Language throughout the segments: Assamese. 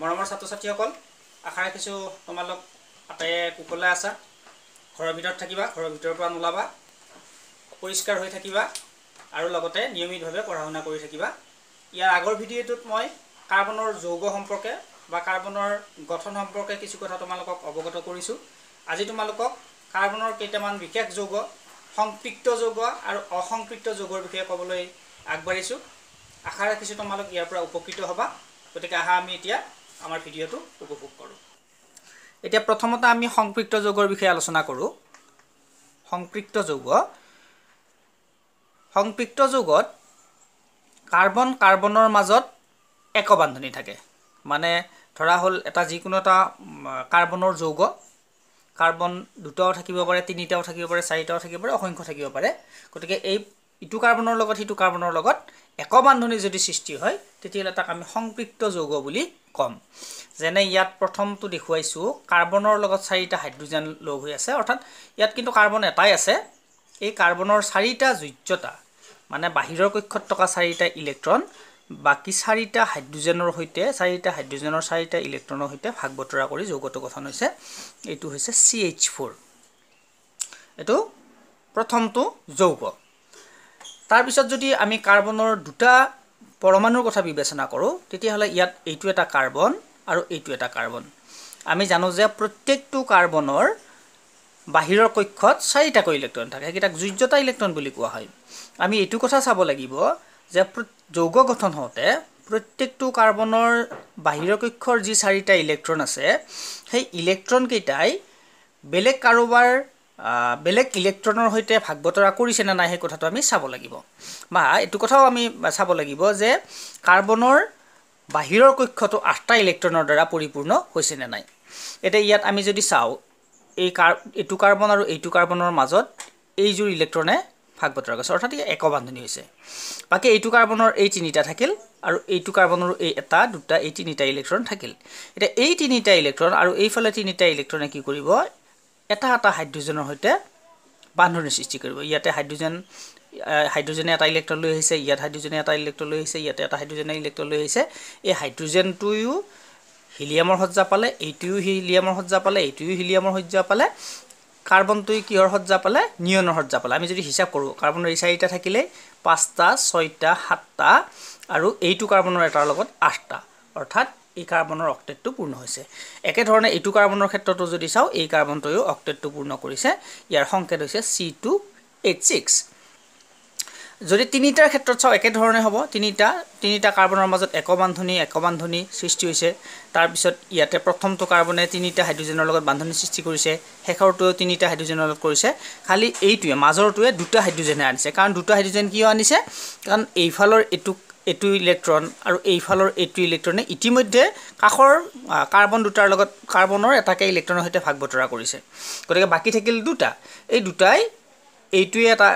মৰমৰ ছাত্ৰ ছাত্ৰীসকল আশা ৰাখিছোঁ তোমালোক আটাইয়ে কুশলে আছা। ঘৰৰ ভিতৰত থাকিবা ঘৰৰ ভিতৰৰ পৰা নোলাবা। পৰিষ্কাৰ হৈ থাকিবা আৰু লগতে নিয়মিতভাৱে পঢ়া শুনা কৰি থাকিবা। ইয়াৰ আগৰ ভিডিঅ'টোত মই কাৰ্বনৰ যৌগ সম্পৰ্কে বা কাৰ্বনৰ গঠন সম্পৰ্কে কিছু কথা তোমালোকক অৱগত কৰিছোঁ। আজি তোমালোকক কাৰ্বনৰ কেইটামান বিশেষ যৌগ সংপৃক্ত যৌগ আৰু অসংপৃক্ত যৌগৰ বিষয়ে ক'বলৈ আগবাঢ়িছোঁ। আশা ৰাখিছোঁ তোমালোক ইয়াৰ পৰা উপকৃত হ'বা। গতিকে আহা আমি এতিয়া আমাৰ ভিডিঅ'টো উপভোগ কৰোঁ। এতিয়া প্ৰথমতে আমি সংপৃক্ত যৌগৰ বিষয়ে আলোচনা কৰোঁ। সংপৃক্ত যৌগ। সংপৃক্ত যৌগত কাৰ্বন কাৰ্বনৰ মাজত একবান্ধনি থাকে। মানে ধৰা হ'ল এটা যিকোনো এটা কাৰ্বনৰ যৌগ। কাৰ্বন দুটাও থাকিব পাৰে তিনিটাও থাকিব পাৰে চাৰিটাও থাকিব পাৰে অসংখ্য থাকিব পাৰে। গতিকে এই ইটো কাৰ্বনৰ লগত সিটো কাৰ্বনৰ লগত একবান্ধনি যদি সৃষ্টি হয় তেতিয়াহ'লে তাক আমি সংপৃক্ত যৌগ বুলি ক'ম। যেনে ইয়াত প্ৰথমটো দেখুৱাইছোঁ কাৰ্বনৰ লগত চাৰিটা হাইড্ৰজেন লগ হৈ আছে অৰ্থাৎ ইয়াত কিন্তু কাৰ্বন এটাই আছে। এই কাৰ্বনৰ চাৰিটা যোজ্যতা মানে বাহিৰৰ কক্ষত থকা চাৰিটা ইলেক্ট্ৰন বাকী চাৰিটা হাইড্ৰজেনৰ সৈতে চাৰিটা হাইড্ৰজেনৰ চাৰিটা ইলেক্ট্ৰনৰ সৈতে ভাগ বতৰা কৰি যৌগটো গঠন হৈছে এইটো হৈছে চি এইচ ফ'ৰ। এইটো প্ৰথমটো যৌগ। তাৰপিছত যদি আমি কাৰ্বনৰ দুটা পৰমাণুৰ কথা বিবেচনা কৰোঁ তেতিয়াহ'লে ইয়াত এইটো এটা কাৰ্বন আৰু এইটো এটা কাৰ্বন। আমি জানো যে প্ৰত্যেকটো কাৰ্বনৰ বাহিৰৰ কক্ষত চাৰিটাকৈ ইলেক্ট্ৰন থাকে সেইকেইটাক যোজ্যতা ইলেক্ট্ৰন বুলি কোৱা হয়। আমি এইটো কথা চাব লাগিব যে যৌগ গঠন হওঁতে প্ৰত্যেকটো কাৰ্বনৰ বাহিৰৰ কক্ষৰ যি চাৰিটা ইলেক্ট্ৰন আছে সেই ইলেক্ট্ৰনকেইটাই বেলেগ কাৰোবাৰ বেলেগ ইলেক্ট্ৰনৰ সৈতে ভাগ বতৰা কৰিছে নে নাই সেই কথাটো আমি চাব লাগিব। বা এইটো কথাও আমি চাব লাগিব যে কাৰ্বনৰ বাহিৰৰ কক্ষটো আঠটা ইলেক্ট্ৰনৰ দ্বাৰা পৰিপূৰ্ণ হৈছে নে নাই। এতিয়া ইয়াত আমি যদি চাওঁ এই কাৰ এইটো কাৰ্বন আৰু এইটো কাৰ্বনৰ মাজত এইযোৰ ইলেক্ট্ৰনে ভাগ বতৰা কৰিছে। অৰ্থাৎ একবান্ধনি হৈছে। বাকী এইটো কাৰ্বনৰ এই তিনিটা থাকিল আৰু এইটো কাৰ্বনৰো এই এটা দুটা এই তিনিটা ইলেক্ট্ৰন থাকিল। এতিয়া এই তিনিটা ইলেক্ট্ৰন আৰু এইফালে তিনিটা ইলেক্ট্ৰনে কি কৰিব? এটা এটা হাইড্ৰজেনৰ সৈতে বান্ধনিৰ সৃষ্টি কৰিব। ইয়াতে হাইড্ৰজেন হাইড্ৰজেনে এটা ইলেক্ট্ৰন লৈ আহিছে ইয়াত হাইড্ৰজেনে এটা ইলেক্ট্ৰন লৈ আহিছে ইয়াতে এটা হাইড্ৰজেনে ইলেক্ট্ৰন লৈ আহিছে। এই হাইড্ৰজেনটোৱেও হিলিয়ামৰ সজ্জা পালে এইটোৱেও হিলিয়ামৰ সজ্জা পালে এইটোৱেও হিলিয়ামৰ সজ্জা পালে কাৰ্বনটোৱে কিহৰ সজ্জা পালে? নিয়নৰ সজ্জা পালে। আমি যদি হিচাপ কৰোঁ কাৰ্বনৰ এই চাৰিটা থাকিলে পাঁচটা ছয়টা সাতটা আৰু এইটো কাৰ্বনৰ এটাৰ লগত আঠটা। অৰ্থাৎ এই কাৰ্বনৰ অক্টেটটো পূৰ্ণ হৈছে। একেধৰণে এইটো কাৰ্বনৰ ক্ষেত্ৰতো যদি চাওঁ এই কাৰ্বনটোৱেও অক্টেটটো পূৰ্ণ কৰিছে। ইয়াৰ সংকেত হৈছে চি টু এইট ছিক্স। যদি তিনিটাৰ ক্ষেত্ৰত চাওঁ একেধৰণে হ'ব। তিনিটা তিনিটা কাৰ্বনৰ মাজত একবান্ধনি একবান্ধনি সৃষ্টি হৈছে। তাৰপিছত ইয়াতে প্ৰথমটো কাৰ্বনে তিনিটা হাইড্ৰজেনৰ লগত বান্ধনি সৃষ্টি কৰিছে। শেষৰটোৱেও তিনিটা হাইড্ৰজেনৰ লগত কৰিছে। খালি এইটোৱে মাজৰটোৱে দুটা হাইড্ৰজেনে আনিছে। কাৰণ দুটা হাইড্ৰজেন কিয় আনিছে? কাৰণ এইফালৰ এইটো এইটো ইলেক্ট্ৰন আৰু এইফালৰ এইটো ইলেক্ট্ৰনে ইতিমধ্যে কাষৰ কাৰ্বন দুটাৰ লগত কাৰ্বনৰ এটাকে ইলেক্ট্ৰনৰ সৈতে ভাগ বতৰা কৰিছে। গতিকে বাকী থাকিল দুটা। এই দুটাই এইটোৱে এটা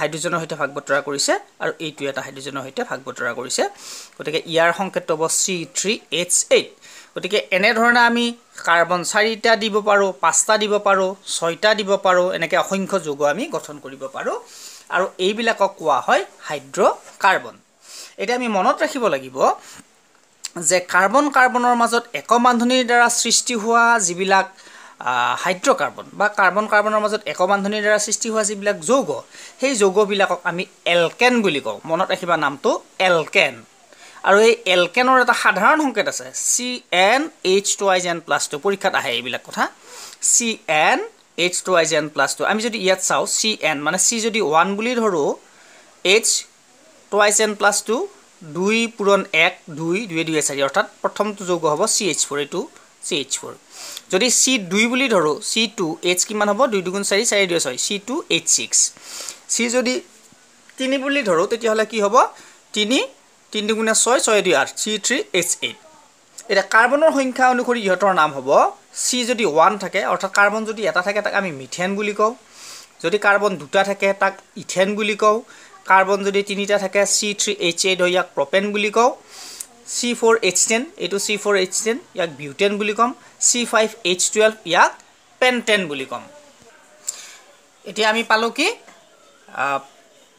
হাইড্ৰজেনৰ সৈতে ভাগ বতৰা কৰিছে আৰু এইটোৱে এটা হাইড্ৰজেনৰ সৈতে ভাগ বতৰা কৰিছে। গতিকে ইয়াৰ সংকেত হ'ব চি থ্ৰী এইচ এইট গতিকে এনেধৰণে আমি কাৰ্বন চাৰিটা দিব পাৰোঁ পাঁচটা দিব পাৰোঁ ছয়টা দিব পাৰোঁ এনেকৈ অসংখ্য যৌগ আমি গঠন কৰিব পাৰোঁ। আৰু এইবিলাকক কোৱা হয় হাইড্ৰ কাৰ্বন এতিয়া আমি মনত ৰাখিব লাগিব যে কাৰ্বন কাৰ্বনৰ মাজত একবান্ধনিৰ দ্বাৰা সৃষ্টি হোৱা যিবিলাক হাইড্ৰকাৰ্বন বা কাৰ্বন কাৰ্বনৰ মাজত একবান্ধনিৰ দ্বাৰা সৃষ্টি হোৱা যিবিলাক যৌগ সেই যৌগবিলাকক আমি এলকেন বুলি কওঁ। মনত ৰাখিবা নামটো এলকেন। আৰু এই এলকেনৰ এটা সাধাৰণ সংকেত আছে। C N H twice N plus two. পৰীক্ষাত আহে এইবিলাক কথা। C N H twice N plus two. আমি যদি ইয়াত চাওঁ চি এন মানে চি যদি ওৱান বুলি ধৰোঁ H twice N plus two দুই পূৰণ এক দুই দুই দুই চাৰি অৰ্থাৎ প্ৰথমটো যৌগ হ'ব চি এইচ ফ'ৰ এইটো চি এইচ ফ'ৰ যদি চি দুই বুলি ধৰোঁ চি টু এইচ কিমান হ'ব? দুই দুগুণ চাৰি চাৰি দুই ছয় C two H six C যদি তিনি বুলি ধৰোঁ তেতিয়াহ'লে কি হ'ব? তিনি তিনি দুগুণে ছয় ছয় দুই আঠ চি থ্ৰী এইচ এইট এতিয়া কাৰ্বনৰ সংখ্যা অনুসৰি ইহঁতৰ নাম হ'ব চি যদি ওৱান থাকে অৰ্থাৎ কাৰ্বন যদি এটা থাকে তাক আমি মিথেন বুলি কওঁ। যদি কাৰ্বন দুটা থাকে তাক ইথেন বুলি কওঁ। কাৰ্বন যদি তিনিটা থাকে চি থ্ৰী এইচ এইট হয় ইয়াক প্ৰপেন বুলি কওঁ চি ফ'ৰ এইচ টেন এইটো চি ফ'ৰ এইচ টেন ইয়াক বিউটেন বুলি ক'ম চি ফাইভ এইচ টুৱেল্ভ ইয়াক পেণ্টেন বুলি ক'ম। এতিয়া আমি পালোঁ কি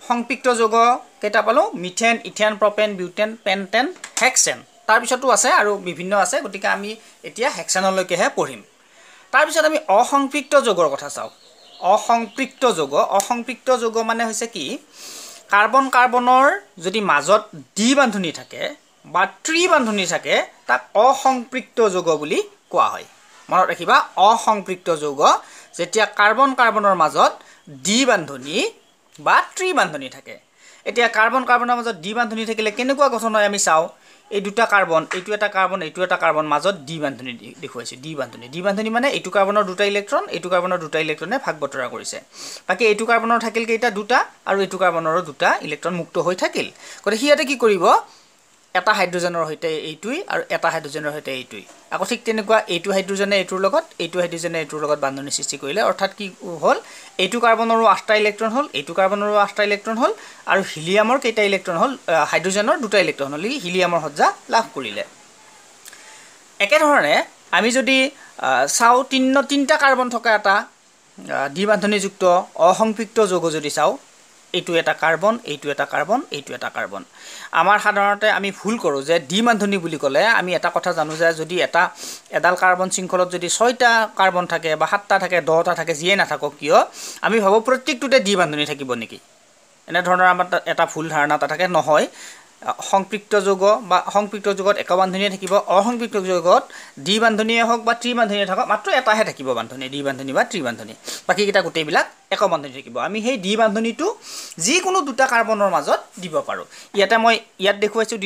সংপৃক্ত যৌগ কেইটা পালোঁ methane ethane propane butane pentane hexane. তাৰপিছতো আছে আৰু বিভিন্ন আছে গতিকে আমি এতিয়া হেক্সানলৈকেহে পঢ়িম। তাৰপিছত আমি অসংপৃক্ত যোগৰ কথা চাওঁ। অসংপৃক্ত যোগ অসংপৃক্ত যোগ মানে হৈছে কি কাৰ্বন কাৰ্বনৰ যদি মাজত ডি বান্ধনি থাকে বা ত্ৰি বান্ধনি থাকে তাক অসংপৃক্ত যোগ বুলি কোৱা হয়। মনত ৰাখিবা অসংপৃক্ত যৌগ যেতিয়া কাৰ্বন কাৰ্বনৰ মাজত ডি বান্ধনি বা ত্ৰি বান্ধনি থাকে। এতিয়া কাৰ্বন কাৰ্বনৰ মাজত ডি বান্ধনি থাকিলে কেনেকুৱা গঠন হয় আমি চাওঁ। এই দুটা কাৰ্বন এইটো এটা কাৰ্বন এইটো এটা কাৰ্বন মাজত ডি বান্ধনি দেখুৱাইছে ডি বান্ধনি। ডি বান্ধনি মানে এইটো কাৰ্বনৰ দুটা ইলেক্ট্ৰন এইটো কাৰ্বনৰ দুটা ইলেক্ট্ৰনে ভাগ বতৰা কৰিছে। বাকী এইটো কাৰ্বনৰ থাকিল কেইটা? দুটা আৰু এইটো কাৰ্বনৰো দুটা ইলেক্ট্ৰন মুক্ত হৈ থাকিল। গতিকে সিহঁতে কি কৰিব? এটা হাইড্ৰজেনৰ সৈতে এইটোৱেই আৰু এটা হাইড্ৰজেনৰ সৈতে এইটোৱেই আকৌ ঠিক তেনেকুৱা এইটো হাইড্ৰজেনে এইটোৰ লগত এইটো হাইড্ৰজেনে এইটোৰ লগত বান্ধনি সৃষ্টি কৰিলে। অৰ্থাৎ কি হ'ল? এইটো কাৰ্বনৰো আঠটা ইলেক্ট্ৰন হ'ল এইটো কাৰ্বনৰো আঠটা ইলেক্ট্ৰন হ'ল আৰু হিলিয়ামৰ কেইটা ইলেক্ট্ৰন হ'ল হাইড্ৰজেনৰ দুটা ইলেক্ট্ৰন হ'ল। হিলিয়ামৰ সজ্জা লাভ কৰিলে। একেধৰণে আমি যদি চাওঁ তিন তিনিটা কাৰ্বন থকা এটা দ্বিবান্ধনিযুক্ত অসংপৃক্ত যৌগ যদি চাওঁ এইটো এটা কাৰ্বন এইটো এটা কাৰ্বন এইটো এটা কাৰ্বন। আমাৰ সাধাৰণতে আমি ভুল কৰোঁ যে ডি বান্ধনি বুলি ক'লে আমি এটা কথা জানো যে যদি এটা এডাল কাৰ্বন শৃংখলত যদি ছয়টা কাৰ্বন থাকে বা সাতটা থাকে দহটা থাকে যিয়ে নাথাকক কিয় আমি ভাবোঁ প্ৰত্যেকটোতে ডি বান্ধনি থাকিব নেকি? এনেধৰণৰ আমাৰ এটা ভুল ধাৰণা এটা থাকে নহয়। সংপৃক্ত যৌগ বা সংপৃক্ত যুগত এক বান্ধনীয়ে থাকিব অসংপৃক্ত যুগত দ্বি বান্ধনীয়ে হওক বা ত্ৰি বান্ধনীয়ে থাকক মাত্ৰ এটাহে থাকিব বান্ধনী দ্বি বান্ধনী বা ত্ৰি বান্ধনী বাকীকেইটা গোটেইবিলাক এক বান্ধনী থাকিব। আমি সেই দ্বি বান্ধনীটো যিকোনো দুটা কাৰ্বনৰ মাজত দিব পাৰোঁ। ইয়াতে মই ইয়াত দেখুৱাইছোঁ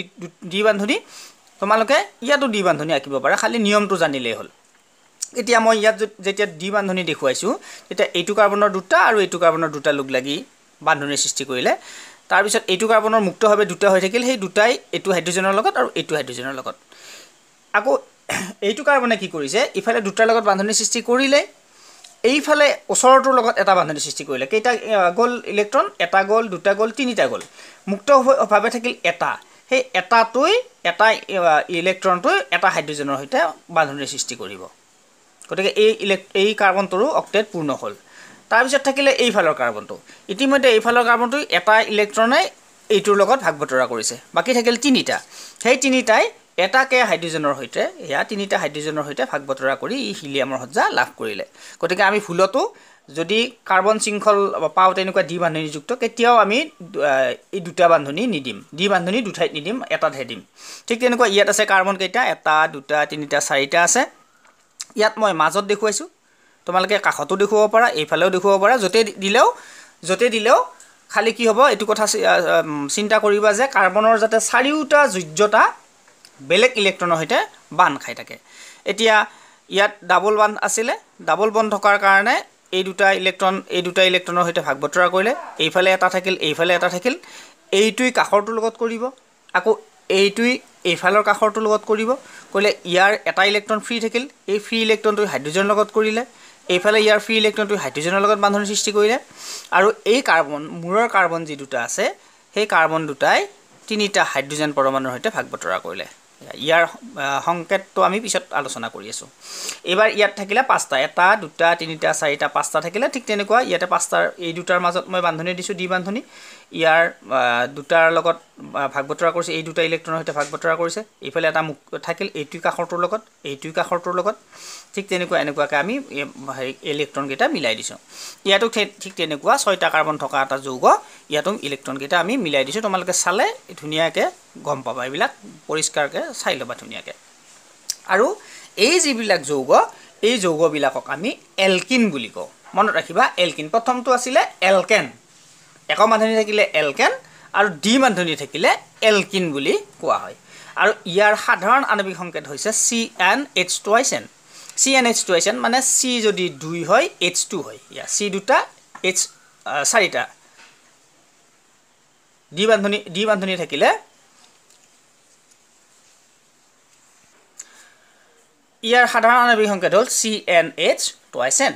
দ্বি বান্ধনী। তোমালোকে ইয়াতো দ্বি বান্ধনী আঁকিব পাৰা খালী নিয়মটো জানিলেই হ'ল। এতিয়া মই ইয়াত যেতিয়া দ্বি বান্ধনী দেখুৱাইছোঁ তেতিয়া এইটো কাৰ্বনৰ দুটা আৰু এইটো কাৰ্বনৰ দুটা লোক লাগি বান্ধনীৰ সৃষ্টি কৰিলে। তাৰপিছত এইটো কাৰ্বনৰ মুক্তভাৱে দুটা হৈ থাকিল সেই দুটাই এইটো হাইড্ৰজেনৰ লগত আৰু এইটো হাইড্ৰজেনৰ লগত। আকৌ এইটো কাৰ্বনে কি কৰিছে? ইফালে দুটাৰ লগত বান্ধনি সৃষ্টি কৰিলে এইফালে ওচৰটোৰ লগত এটা বান্ধনি সৃষ্টি কৰিলে। কেইটা গ'ল ইলেক্ট্ৰন? এটা গ'ল দুটা গ'ল তিনিটা গ'ল। মুক্তভাৱে থাকিল এটা। সেই এটাটোৱে এটা ইলেক্ট্ৰনটোৱে এটা হাইড্ৰজেনৰ সৈতে বান্ধনিৰ সৃষ্টি কৰিব। গতিকে এই ইলেক এই কাৰ্বনটোৰো অক্টেট পূৰ্ণ হ'ল। তাৰপিছত থাকিলে এইফালৰ কাৰ্বনটো। ইতিমধ্যে এইফালৰ কাৰ্বনটো এটা ইলেক্ট্ৰনে এইটোৰ লগত ভাগ বতৰা কৰিছে। বাকী থাকিল তিনিটা। সেই তিনিটাই এটাকে হাইড্ৰজেনৰ সৈতে এয়া তিনিটা হাইড্ৰজেনৰ সৈতে ভাগ বতৰা কৰি ই হিলিয়ামৰ সজ্জা লাভ কৰিলে। গতিকে আমি ভুলতো যদি কাৰ্বন শৃংখল পাওঁ তেনেকুৱা দ্বি বান্ধনীযুক্ত কেতিয়াও আমি এই দুটা বান্ধনি নিদিম। দ্বি বান্ধনি দুঠাইত নিদিম এটাতহে দিম। ঠিক তেনেকুৱা ইয়াত আছে কাৰ্বন কেইটা এটা দুটা তিনিটা চাৰিটা আছে। ইয়াত মই মাজত দেখুৱাইছোঁ। তোমালোকে কাষতো দেখুৱাব পাৰা এইফালেও দেখুৱাব পাৰা। য'তে দিলেও য'তে দিলেও খালী কি হ'ব এইটো কথা চিন্তা কৰিবা যে কাৰ্বনৰ যাতে চাৰিওটা যোজ্যতা বেলেগ ইলেক্ট্ৰনৰ সৈতে বান্ধ খাই থাকে। এতিয়া ইয়াত ডাবল বান্ধ আছিলে ডাবল বন্ধ থকাৰ কাৰণে এই দুটা ইলেক্ট্ৰন এই দুটা ইলেক্ট্ৰনৰ সৈতে ভাগ বতৰা কৰিলে এইফালে এটা থাকিল এইফালে এটা থাকিল এইটোৱে কাষৰটোৰ লগত কৰিব আকৌ এইটোৱে এইফালৰ কাষৰটোৰ লগত কৰিব কৰিলে ইয়াৰ এটা ইলেক্ট্ৰন ফ্ৰী থাকিল এই ফ্ৰী ইলেক্ট্ৰনটোৱে হাইড্ৰজেনৰ লগত কৰিলে এইফালে ইয়াৰ ফ্ৰী ইলেক্ট্ৰনটো হাইড্ৰজেনৰ লগত বান্ধনি সৃষ্টি কৰিলে। আৰু এই কাৰ্বন মূৰৰ কাৰ্বন যি দুটা আছে সেই কাৰ্বন দুটাই তিনিটা হাইড্ৰজেন পৰমাণুৰ সৈতে ভাগ বতৰা কৰিলে। ইয়াৰ সংকেতটো আমি পিছত আলোচনা কৰি আছোঁ। এইবাৰ ইয়াত থাকিলে পাঁচটা এটা দুটা তিনিটা চাৰিটা পাঁচটা থাকিলে ঠিক তেনেকুৱা। ইয়াতে পাঁচটাৰ এই দুটাৰ মাজত মই বান্ধনি দিছোঁ দ্বি বান্ধনি। ইয়াৰ দুটাৰ লগত ভাগ বতৰা কৰিছে। এই দুটা ইলেক্ট্ৰনৰ সৈতে ভাগ বতৰা কৰিছে। এইফালে এটা মুখ থাকিল এইটোৱে কাষৰটোৰ লগত এইটোৱে কাষৰটোৰ লগত। ঠিক তেনেকুৱা এনেকুৱাকৈ আমি হেৰি ইলেক্ট্ৰনকেইটা মিলাই দিছোঁ। ইয়াতো ঠিক তেনেকুৱা ছয়টা কাৰ্বন থকা এটা যৌগ ইয়াতো ইলেক্ট্ৰনকেইটা আমি মিলাই দিছোঁ। তোমালোকে চালে ধুনীয়াকৈ গম পাবা। এইবিলাক পৰিষ্কাৰকৈ চাই ল'বা ধুনীয়াকৈ। আৰু এই যিবিলাক যৌগ এই যৌগবিলাকক আমি এলকিন বুলি কওঁ। মনত ৰাখিবা এলকিন প্ৰথমটো আছিলে এলকেন। এক বান্ধনি থাকিলে এলকেন আৰু ডি বান্ধনি থাকিলে এলকিন বুলি কোৱা হয়। আৰু ইয়াৰ সাধাৰণ আণৱিক সংকেত হৈছে C N H twice N C N H twice N মানে চি যদি দুই হয় এইচ টু হয়। ইয়াৰ চি দুটা এইচ চাৰিটা। ডি বান্ধনি ডি বান্ধনি থাকিলে ইয়াৰ সাধাৰণ আণৱিক সংকেত হ'ল C N H twice N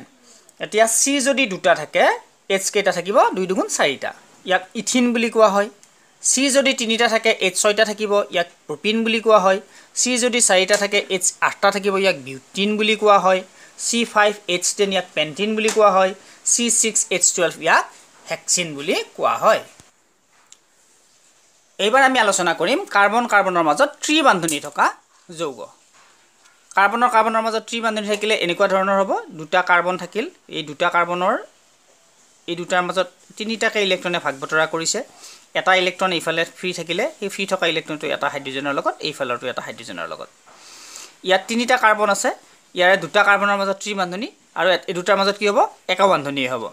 এতিয়া চি যদি দুটা থাকে এইচ কেইটা থাকিব দুই দুগুণ চাৰিটা। ইয়াক ইথিন বুলি কোৱা হয়। চি যদি তিনিটা থাকে এইচ ছয়টা থাকিব ইয়াক প্ৰপিন বুলি কোৱা হয়। চি যদি চাৰিটা থাকে এইচ আঠটা থাকিব ইয়াক বিউটিন বুলি কোৱা হয়। চি ফাইভ এইচ টেন ইয়াক পেণ্টিন বুলি কোৱা হয়। চি ছিক্স এইচ টুৱেল্ভ ইয়াক হেক্সিন বুলি কোৱা হয়। এইবাৰ আমি আলোচনা কৰিম কাৰ্বন কাৰ্বনৰ মাজত ত্ৰি বান্ধনি থকা যৌগ। কাৰ্বনৰ কাৰ্বনৰ মাজত ত্ৰি বান্ধনি থাকিলে এনেকুৱা ধৰণৰ হ'ব। দুটা কাৰ্বন থাকিল এই দুটা কাৰ্বনৰ এই দুটাৰ মাজত তিনিটাকৈ ইলেক্ট্ৰনে ভাগ বতৰা কৰিছে। এটা ইলেক্ট্ৰন এইফালে ফ্ৰী থাকিলে সেই ফ্ৰী থকা ইলেক্ট্ৰনটো এটা হাইড্ৰজেনৰ লগত এইফালৰটো এটা হাইড্ৰজেনৰ লগত। ইয়াত তিনিটা কাৰ্বন আছে ইয়াৰে দুটা কাৰ্বনৰ মাজত ত্ৰি বান্ধনি আৰু এই দুটাৰ মাজত কি হ'ব? একা বান্ধনিয়ে হ'ব।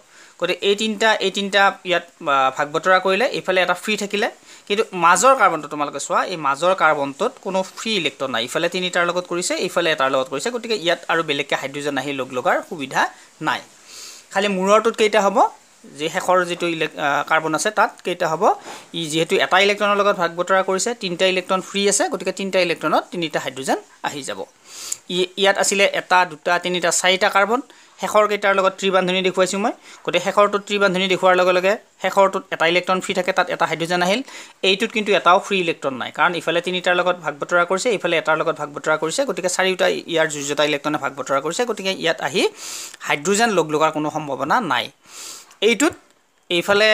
গতিকে এই তিনিটা এই তিনিটা ইয়াত ভাগ বতৰা কৰিলে এইফালে এটা ফ্ৰী থাকিলে। কিন্তু মাজৰ কাৰ্বনটো তোমালোকে চোৱা এই মাজৰ কাৰ্বনটোত কোনো ফ্ৰী ইলেক্ট্ৰন নাই। ইফালে তিনিটাৰ লগত কৰিছে এইফালে এটাৰ লগত কৰিছে গতিকে ইয়াত আৰু বেলেগকৈ হাইড্ৰজেন আহি লগ লগাৰ সুবিধা নাই। খালি মূৰৰটোত কেইটা হ'ব? যি শেষৰ যিটো ইলে কাৰ্বন আছে তাত কেইটা হ'ব? ই যিহেতু এটা ইলেক্ট্ৰনৰ লগত ভাগ বতৰা কৰিছে তিনিটা ইলেক্ট্ৰন ফ্ৰী আছে গতিকে তিনিটা ইলেক্ট্ৰনত তিনিটা হাইড্ৰজেন আহি যাব। ই ইয়াত আছিলে এটা দুটা তিনিটা চাৰিটা কাৰ্বন শেষৰ কেইটাৰ লগত ত্ৰিবান্ধনি দেখুৱাইছোঁ মই। গতিকে শেষৰটোত ত্ৰিবান্ধনি দেখুওৱাৰ লগে লগে শেষৰটোত এটা ইলেক্ট্ৰন ফ্ৰী থাকে তাত এটা হাইড্ৰজেন আহিল। এইটোত কিন্তু এটাও ফ্ৰী ইলেক্ট্ৰন নাই কাৰণ ইফালে তিনিটাৰ লগত ভাগ বতৰা কৰিছে ইফালে এটাৰ লগত ভাগ বতৰা কৰিছে গতিকে চাৰিওটা ইয়াৰ যুঁজতা ইলেক্ট্ৰনে ভাগ বতৰা কৰিছে গতিকে ইয়াত আহি হাইড্ৰজেন লগ লগাৰ কোনো সম্ভাৱনা নাই। এইটোত এইফালে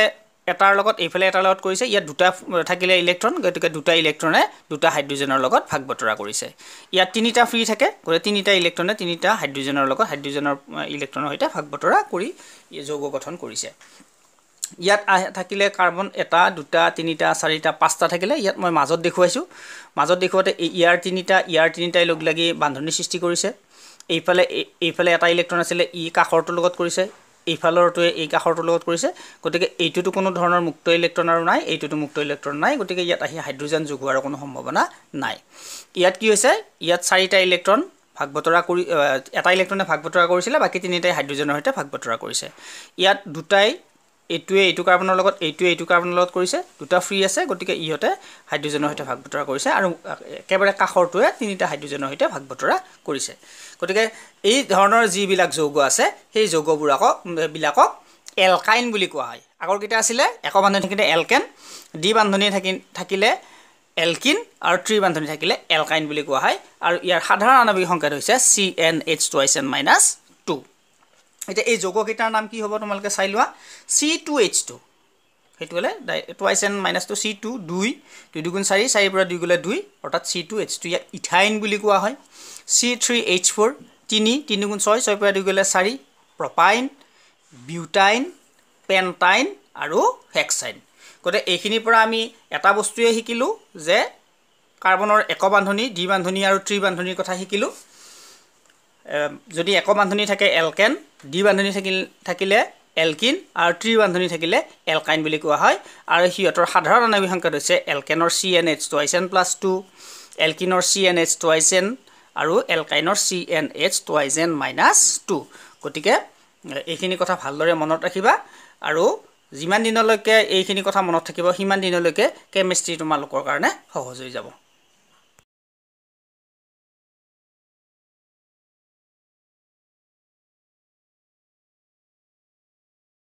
এটাৰ লগত এইফালে এটাৰ লগত কৰিছে ইয়াত দুটা থাকিলে ইলেক্ট্ৰন গতিকে দুটা ইলেক্ট্ৰনে দুটা হাইড্ৰজেনৰ লগত ভাগ বতৰা কৰিছে। ইয়াত তিনিটা ফ্ৰী থাকে গতিকে তিনিটা ইলেক্ট্ৰনে তিনিটা হাইড্ৰজেনৰ লগত হাইড্ৰজেনৰ ইলেক্ট্ৰনৰ সৈতে ভাগ বতৰা কৰি যৌগ গঠন কৰিছে। ইয়াত থাকিলে কাৰ্বন এটা দুটা তিনিটা চাৰিটা পাঁচটা থাকিলে ইয়াত মই মাজত দেখুৱাইছোঁ। মাজত দেখুৱাওঁতে ইয়াৰ তিনিটা ইয়াৰ তিনিটাই লগ লাগি বান্ধনি সৃষ্টি কৰিছে। এইফালে এইফালে এটা ইলেক্ট্ৰন আছিলে ই কাষৰটোৰ লগত কৰিছে। এইফালৰটোৱে এই কাষৰটোৰ লগত কৰিছে গতিকে এইটোতো কোনো ধৰণৰ মুক্ত ইলেক্ট্ৰন আৰু নাই এইটোতো মুক্ত ইলেক্ট্ৰন নাই গতিকে ইয়াত আহি হাইড্ৰজেন যোগ হোৱাৰ কোনো সম্ভাৱনা নাই। ইয়াত কি হৈছে? ইয়াত চাৰিটা ইলেক্ট্ৰন ভাগ বতৰা কৰি এটা ইলেক্ট্ৰনে ভাগ বতৰা কৰিছিলে বাকী তিনিটাই হাইড্ৰজেনৰ সৈতে ভাগ বতৰা কৰিছে। ইয়াত দুটাই এইটোৱে এইটো কাৰ্বনৰ লগত এইটোৱে এইটো কাৰ্বনৰ লগত কৰিছে দুটা ফ্ৰী আছে গতিকে ইহঁতে হাইড্ৰজেনৰ সৈতে ভাগ বতৰা কৰিছে আৰু একেবাৰে কাষৰটোৱে তিনিটা হাইড্ৰজেনৰ সৈতে ভাগ বতৰা কৰিছে। গতিকে এই ধৰণৰ যিবিলাক যৌগ আছে সেই যৌগবোৰক বিলাকক এলকাইন বুলি কোৱা হয়। আগৰকেইটা আছিলে এক বান্ধনি থাকিলে এলকেন ডি বান্ধনি থাকি থাকিলে এলকিন আৰু ত্ৰি বান্ধনি থাকিলে এলকাইন বুলি কোৱা হয়। আৰু ইয়াৰ সাধাৰণ আণৱিক সংকেত হৈছে C N H twice N minus two এতিয়া এই যৌগকেইটাৰ নাম কি হ'ব তোমালোকে চাই লোৱা? চি টু এইচ টু সেইটো হ'লে twice N minus two C two দুই দুই দুগুণ চাৰি চাৰিৰ পৰা দুই গ'লে দুই অৰ্থাৎ চি টু এইচ টু ইয়াক ইথাইন বুলি কোৱা হয়। চি থ্ৰী এইচ ফ'ৰ তিনি তিনি গুণ ছয় ছয়ৰ পৰা দুই গ'লে চাৰি প্ৰপাইন বিউটাইন পেণ্টাইন আৰু হেক্সাইন। গতিকে এইখিনিৰ পৰা আমি এটা বস্তুৱে শিকিলোঁ যে কাৰ্বনৰ এক বান্ধনি দ্বি বান্ধনি আৰু ত্ৰি বান্ধনিৰ কথা শিকিলোঁ। যদি এক বান্ধনি থাকে এলকেন দ্বি বান্ধনি থাকিল থাকিলে এলকিন আৰু ত্ৰি বান্ধনি থাকিলে এলকাইন বুলি কোৱা হয়। আৰু সিহঁতৰ সাধাৰণ আণৱিক সংকেত হৈছে এলকেনৰ C N H twice N plus two এলকিনৰ C N H twice N আৰু এলকাইনৰ C N H twice N minus two. গতিকে এইখিনি কথা ভালদৰে মনত ৰাখিবা আৰু যিমান দিনলৈকে এইখিনি কথা মনত থাকিব সিমান দিনলৈকে কেমেষ্ট্ৰি তোমালোকৰ কাৰণে সহজ হৈ যাব।